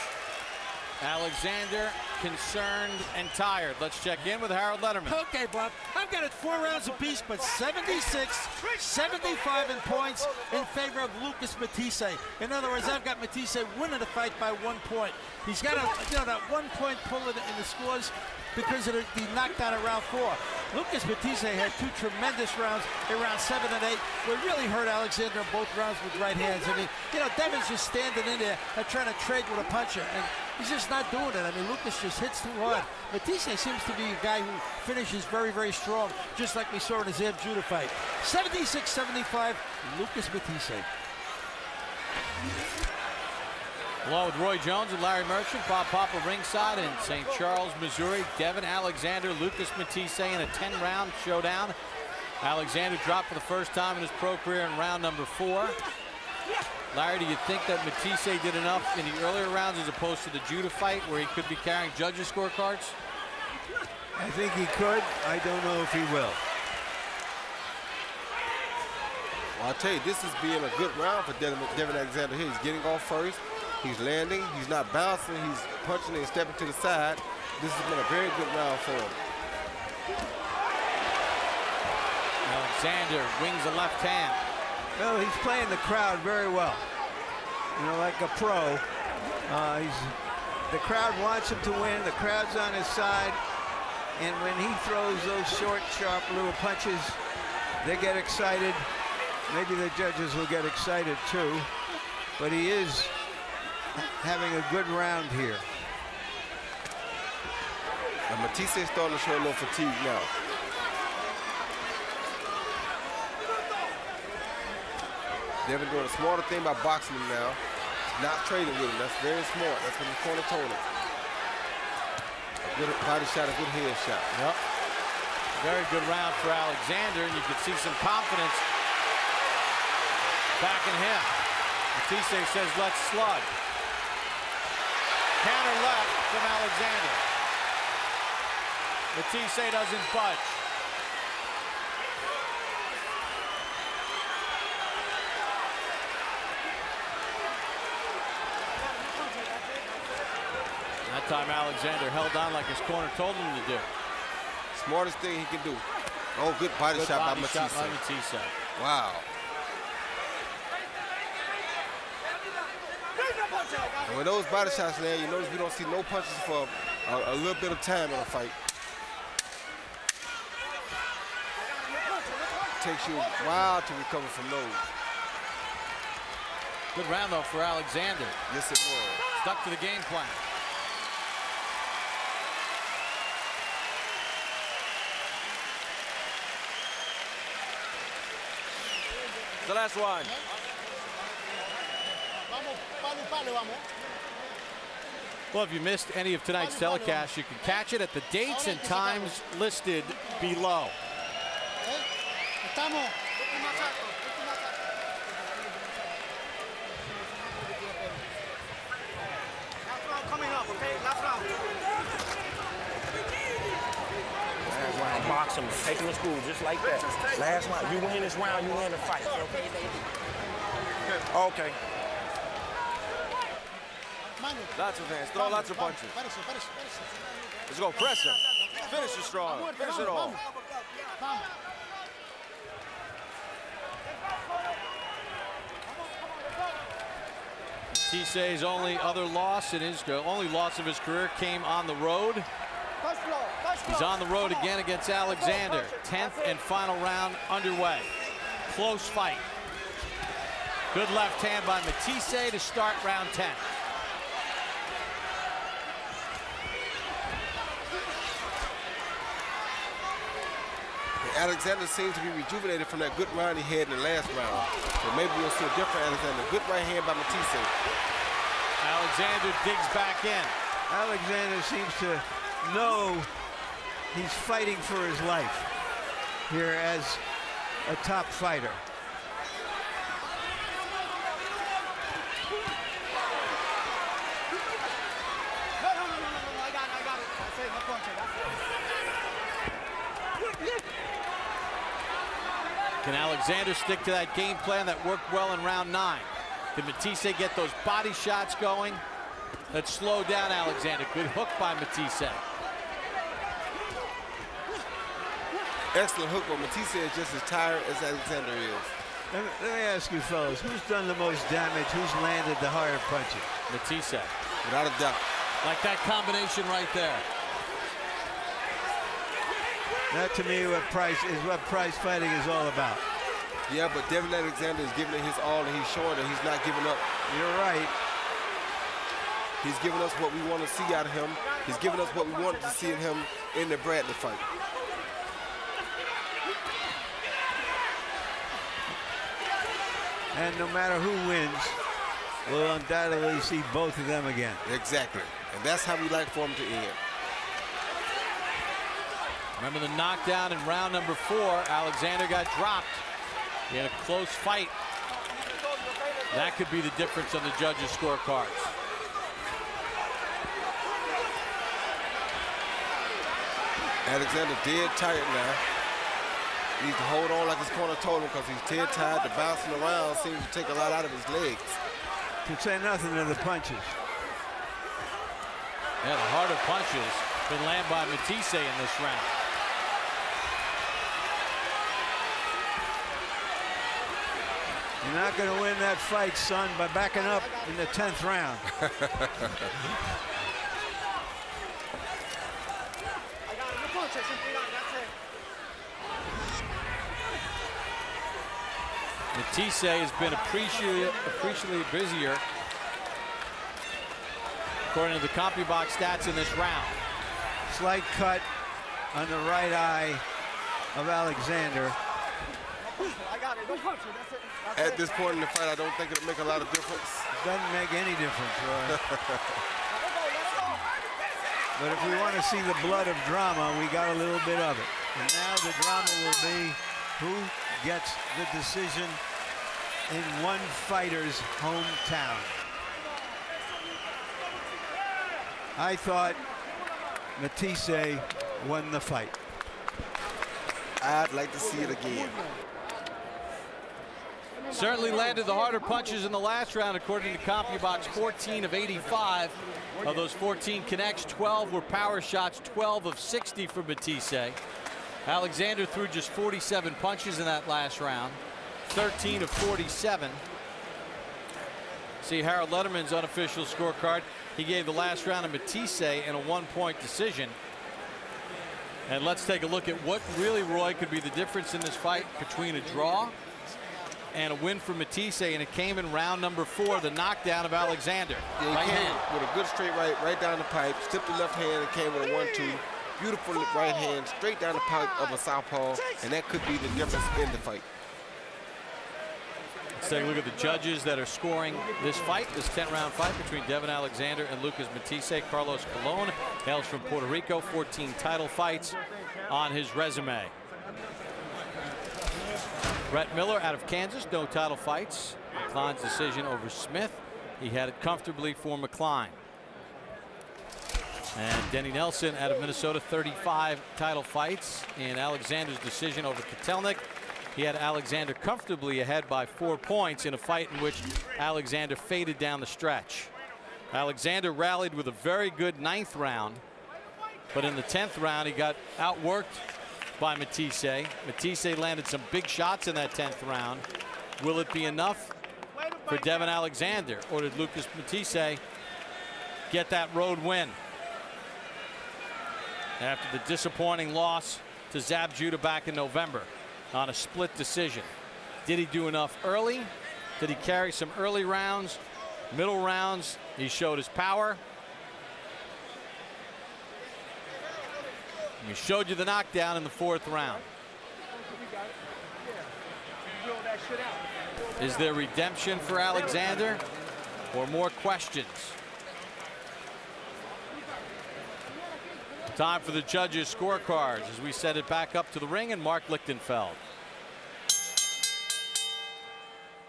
Alexander concerned and tired. Let's check in with Harold Lederman. Okay, Bob. I've got it four rounds apiece, but 76, 75 in points in favor of Lucas Matthysse. In other words, I've got Matthysse winning the fight by one point. He's got a, you know, that one point pull in, in the scores. Because of the, the knockdown in round four. Lucas Matthysse had two tremendous rounds in round seven and eight, where really hurt Alexander in both rounds with right hands. I mean, you know, Devon's just standing in there and trying to trade with a puncher, and he's just not doing it. I mean, Lucas just hits too hard. Matthysse seems to be a guy who finishes very, very strong, just like we saw in his Zab Judah fight. 76-75, Lucas Matthysse. Along with Roy Jones and Larry Merchant, Bob Papa ringside in St. Charles, Missouri. Devon Alexander, Lucas Matthysse in a 10-round showdown. Alexander dropped for the first time in his pro career in round number four. Larry, do you think that Matthysse did enough in the earlier rounds as opposed to the Judah fight where he could be carrying judges' scorecards? I think he could. I don't know if he will. Well, I'll tell you, this is being a good round for Devon, Devon Alexander here. He's getting off first. He's landing. He's not bouncing. He's punching and stepping to the side. This has been a very good round for him. Alexander wings a left hand. Well, he's playing the crowd very well. You know, like a pro. Uh, he's the crowd wants him to win. The crowd's on his side. And when he throws those short, sharp little punches, they get excited. Maybe the judges will get excited too. But he is having a good round here. And Matthysse is starting to show a little fatigue now. Devon doing a smarter thing by boxing him now. Not trading with him. That's very smart. That's what the corner told him. A good body shot, a good head shot. Yep. Very good round for Alexander, and you can see some confidence back in him. Matthysse says, let's slug. Counter left from Alexander. Matthysse doesn't budge. That time Alexander held on like his corner told him to do. Smartest thing he can do. Oh, good body Good shot body by shot Matthysse. by Matthysse. Wow. And when those body shots land, you notice we don't see no punches for a, a little bit of time in a fight. Takes you a while to recover from those. Good round though for Alexander. Yes, it was. Stuck to the game plan. The last one. Well, if you missed any of tonight's telecast, you can catch it at the dates and times listed below. Box him, take him to school just like that. Last round, you win this round, you win the fight. Okay. Lots of hands. Throw lots of punches. Let's go. Press him. Finish it strong. Finish it all. Tisse's only other loss in his uh, only loss of his career came on the road. He's on the road again against Alexander. 10th and final round underway. Close fight. Good left hand by Matthysse to start round 10. Alexander seems to be rejuvenated from that good round he had in the last round. So maybe we'll see a different Alexander. Good right hand by Matthysse. Alexander digs back in. Alexander seems to know he's fighting for his life here as a top fighter. No, no, no, no, no, no, I got it, I got it. That's it, no punching, that's it. Can Alexander stick to that game plan that worked well in round nine? Can Matthysse get those body shots going that slow down Alexander? Good hook by Matthysse. Excellent hook, but Matthysse is just as tired as Alexander is. Let me, let me ask you fellas, who's done the most damage? Who's landed the higher punches? Matthysse. Without a doubt. Like that combination right there. That to me what price is what prize fighting is all about. Yeah, but Devon Alexander is giving it his all, and he's showing that he's not giving up. You're right. He's giving us what we want to see out of him. He's giving us what we wanted to see in him in the Bradley fight. And no matter who wins, we'll undoubtedly see both of them again. Exactly. And that's how we like for him to end. Remember the knockdown in round number four. Alexander got dropped. He had a close fight. That could be the difference on the judges' scorecards. Alexander dead tired now. He needs to hold on like his corner told him because he's dead tired. The bouncing around seems to take a lot out of his legs. To say nothing of the punches. Yeah, the harder punches been landed by Matthysse in this round. You're not going to win that fight, son, by backing up in the 10th round. Matthysse has been appreciably, appreciably busier, according to the CompuBox stats in this round. Slight cut on the right eye of Alexander. At this point in the fight, I don't think it'll make a lot of difference. Doesn't make any difference, Roy. but if we want to see the blood of drama, we got a little bit of it. And now the drama will be who gets the decision in one fighter's hometown. I thought Matthysse won the fight. I'd like to see it again. Certainly landed the harder punches in the last round, according to CompuBox. 14 of 85. Of those 14 connects, 12 were power shots, 12 of 60 for Matthysse. Alexander threw just 47 punches in that last round, 13 of 47. See Harold Lederman's unofficial scorecard. He gave the last round of Matthysse in a one-point decision. And let's take a look at what really, Roy, could be the difference in this fight between a draw and a win for Matthysse, and it came in round number four, the knockdown of Alexander. Yeah, he right came hand. with a good straight right, right down the pipe, stepped the left hand and came with a one-two. Beautiful right hand, straight down the pipe of a southpaw, and that could be the difference in the fight. Let's take a look at the judges that are scoring this fight, this 10-round fight between Devon Alexander and Lucas Matthysse. Carlos Colon hails from Puerto Rico, 14 title fights on his resume. Brett Miller out of Kansas, no title fights. McCline's decision over Smith. He had it comfortably for McCline. And Denny Nelson out of Minnesota, 35 title fights. In Alexander's decision over Kotelnik, he had Alexander comfortably ahead by four points in a fight in which Alexander faded down the stretch. Alexander rallied with a very good ninth round, but in the 10th round, he got outworked by Matthysse. Matthysse landed some big shots in that 10th round. Will it be enough for Devon Alexander, or did Lucas Matthysse get that road win? After the disappointing loss to Zab Judah back in November on a split decision. Did he do enough early? Did he carry some early rounds? Middle rounds, he showed his power. He showed you the knockdown in the fourth round. Is there redemption for Alexander or more questions? Time for the judges' scorecards as we set it back up to the ring and Mark Lichtenfeld.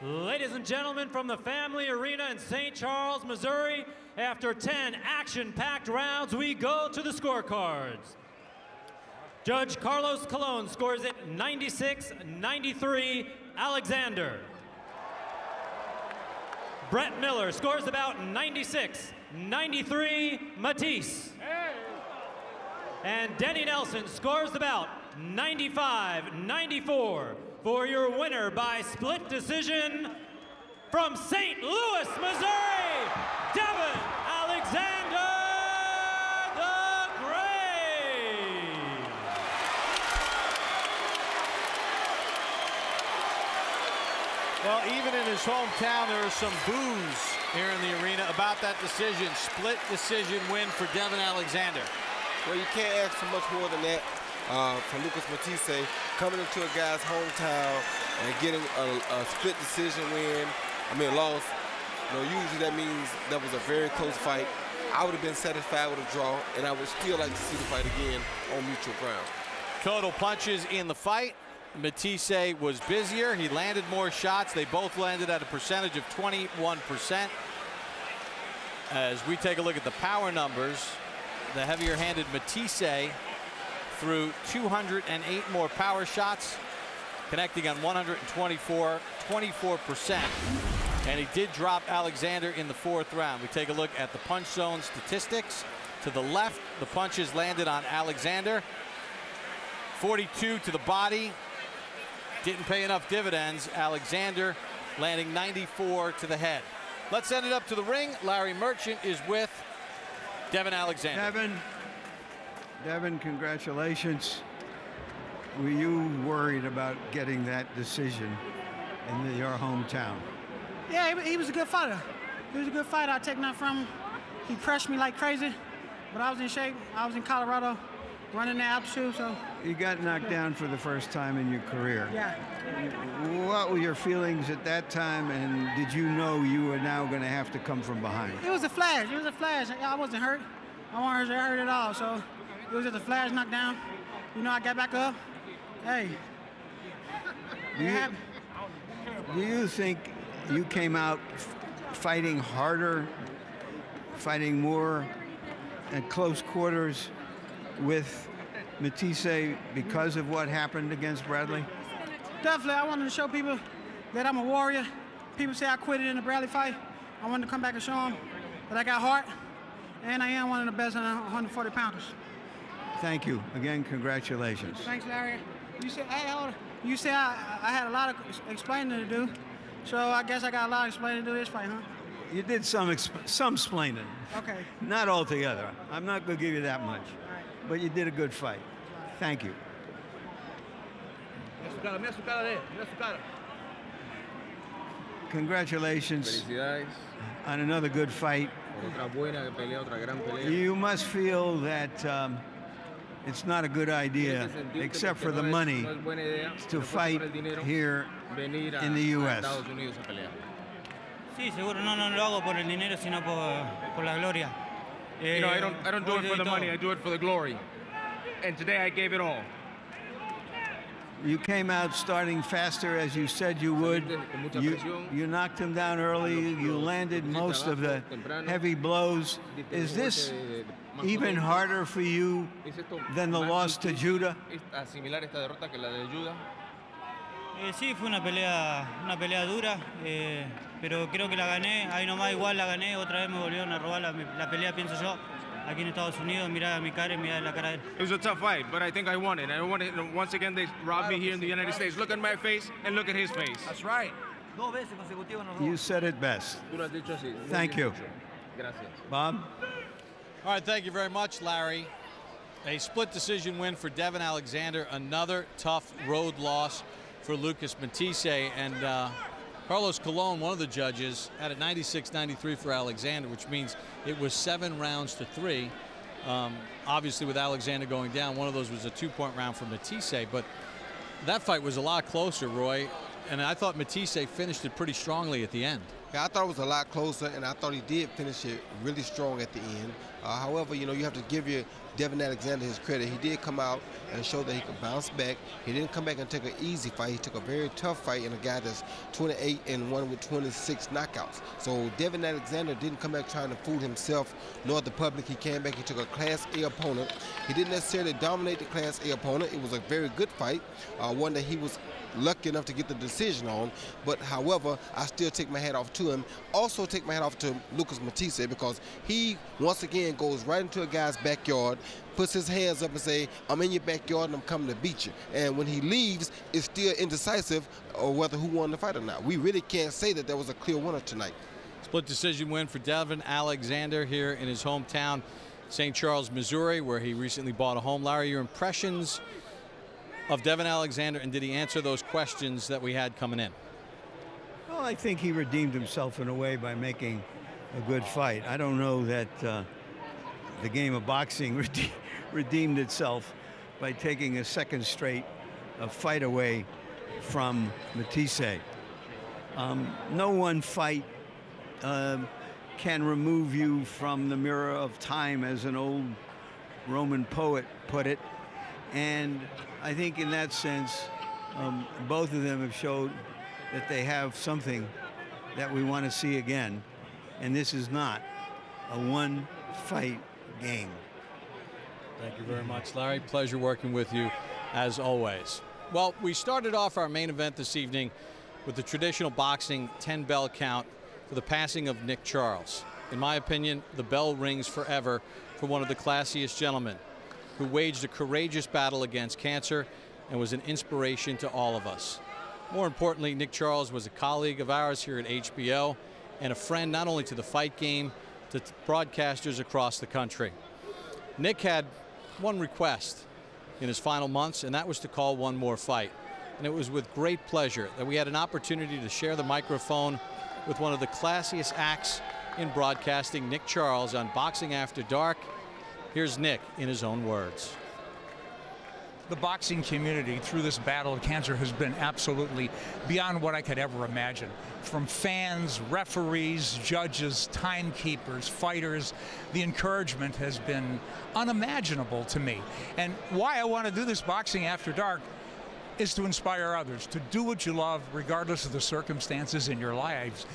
Ladies and gentlemen, from the Family Arena in St. Charles, Missouri, after 10 action-packed rounds, we go to the scorecards. Judge Carlos Colon scores it 96-93 Alexander. Brett Miller scores about 96-93 Matthysse. And Denny Nelson scores about 95-94 for your winner by split decision from St. Louis, Missouri, Devon his hometown, there are some boos here in the arena about that decision. Split decision win for Devon Alexander. Well, you can't ask for much more than that uh, from Lucas Matthysse coming into a guy's hometown and getting a, a split decision win. I mean, a loss. You know, usually that means that was a very close fight. I would have been satisfied with a draw, and I would still like to see the fight again on mutual ground. Total punches in the fight. Matthysse was busier. He landed more shots. They both landed at a percentage of 21%. As we take a look at the power numbers, the heavier handed Matthysse threw 208 more power shots, connecting on 124, 24%. And he did drop Alexander in the fourth round. We take a look at the punch zone statistics. To the left, the punches landed on Alexander. 42 to the body. Didn't pay enough dividends. Alexander landing 94 to the head. Let's send it up to the ring. Larry Merchant is with Devon Alexander. Devon, Devon, congratulations. Were you worried about getting that decision in the, your hometown? Yeah, he, he was a good fighter. He was a good fighter. I take nothing from him. He crushed me like crazy, but I was in shape. I was in Colorado, running the altitude, so. You got knocked down for the first time in your career. Yeah. What were your feelings at that time, and did you know you were now going to have to come from behind? It was a flash. It was a flash. I wasn't hurt. I wasn't hurt at all. So it was just a flash knockdown. You know, I got back up. Hey. Do you, do you think you came out fighting harder, fighting more at close quarters with Matthysse because of what happened against Bradley? Definitely. I wanted to show people that I'm a warrior. People say I quit it in the Bradley fight. I wanted to come back and show them that I got heart, and I am one of the best 140 pounders. Thank you. Again, congratulations. Thanks, Larry. You said, hey. You said I, I had a lot of explaining to do, so I guess I got a lot of explaining to do this fight, huh? You did some exp- some splaining. Okay. Not altogether. I'm not going to give you that much. But you did a good fight. Thank you. Congratulations on another good fight. You must feel that um, it's not a good idea, except for the money, to fight here in the U.S. Sí, seguro no, no lo hago por el dinero, sino por, por la gloria. You know, I don't, I don't do hoy it for the money, I do it for the glory. And today I gave it all. You came out starting faster as you said you would. You, you knocked him down early. You landed most of the heavy blows. Is this even harder for you than the loss to Judah? Asimilar esta derrota que la de Judah. Eh, sí, fue una pelea, una pelea dura, eh, pero creo que la gané. Ahí nomás igual la gané. Otra vez me volvieron a robar la, la pelea, pienso yo. Aquí en Estados Unidos, mirar a mi cara y mirar la cara de él. It was a tough fight, but I think I won it. I won it. Once again, they robbed me here in the United States. Look at my face and look at his face. That's right. Dos veces consecutivas nos You said it best. Tú lo has dicho así. Thank you. Gracias. Bob? All right, thank you very much, Larry. A split decision win for Devon Alexander. Another tough road loss for Lucas Matthysse, And uh, Carlos Colon, one of the judges, had a 96-93 for Alexander, which means it was seven rounds to three. Um, obviously, with Alexander going down, one of those was a two-point round for Matthysse, But that fight was a lot closer, Roy. And I thought Matthysse finished it pretty strongly at the end. Yeah, I thought it was a lot closer, and I thought he did finish it really strong at the end. Uh, however, you know, you have to give your Devon Alexander his credit. He did come out and show that he could bounce back. He didn't come back and take an easy fight. He took a very tough fight in a guy that's 28 and one with 26 knockouts. So Devon Alexander didn't come back trying to fool himself nor the public. He came back. He took a Class A opponent. He didn't necessarily dominate the Class A opponent. It was a very good fight, uh, one that he was lucky enough to get the decision on. But however, I still take my hat off to him. Also take my hat off to Lucas Matthysse because he once again goes right into a guy's backyard, puts his hands up and say, I'm in your backyard and I'm coming to beat you. And when he leaves, it's still indecisive or whether who won the fight or not. We really can't say that there was a clear winner tonight. Split decision win for Devon Alexander here in his hometown, St. Charles, Missouri, where he recently bought a home. Larry, your impressions of Devon Alexander, and did he answer those questions that we had coming in? Well, Well, I think he redeemed himself in a way by making a good fight. I don't know that uh, the game of boxing rede- redeemed itself by taking a second straight uh, fight away from Matthysse. Um, no one fight um, can remove you from the mirror of time, as an old Roman poet put it. And I think in that sense, um, both of them have showed that they have something that we want to see again. And this is not a one fight game. Thank you very much, Larry. Pleasure working with you as always. Well, we started off our main event this evening with the traditional boxing 10 bell count for the passing of Nick Charles. In my opinion, the bell rings forever for one of the classiest gentlemen who waged a courageous battle against cancer and was an inspiration to all of us. More importantly, Nick Charles was a colleague of ours here at HBO and a friend not only to the fight game, to broadcasters across the country. Nick had one request in his final months, and that was to call one more fight. And it was with great pleasure that we had an opportunity to share the microphone with one of the classiest acts in broadcasting, Nick Charles, on Boxing After Dark. Here's Nick in his own words. The boxing community through this battle of cancer has been absolutely beyond what I could ever imagine. From fans, referees, judges, timekeepers, fighters, the encouragement has been unimaginable to me. And why I want to do this Boxing After Dark is to inspire others to do what you love regardless of the circumstances in your lives.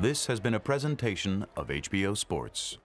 This has been a presentation of HBO Sports.